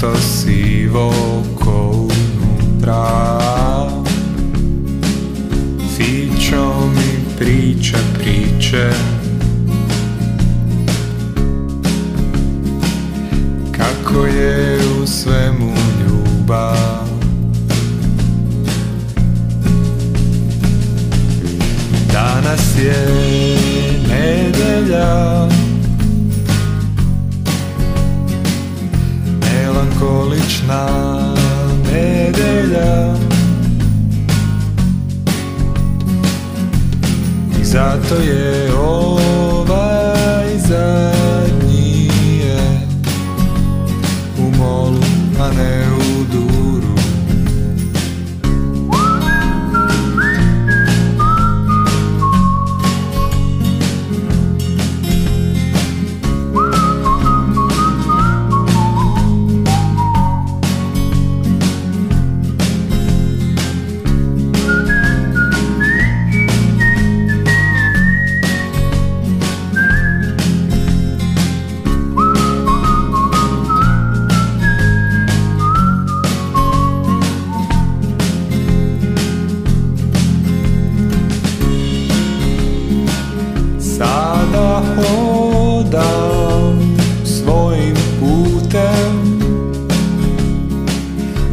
nešto sivo ko unutra. Fičo mi priče, priče. Kako je u sve Melankolična nedelja. I zato je ovaj zadnji hodam svojim putem.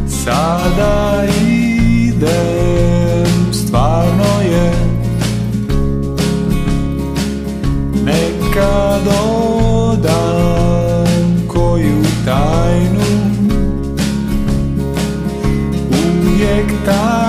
Sada idem, stvarno je. Neka dodam koju tajnu. Uvijek tajnu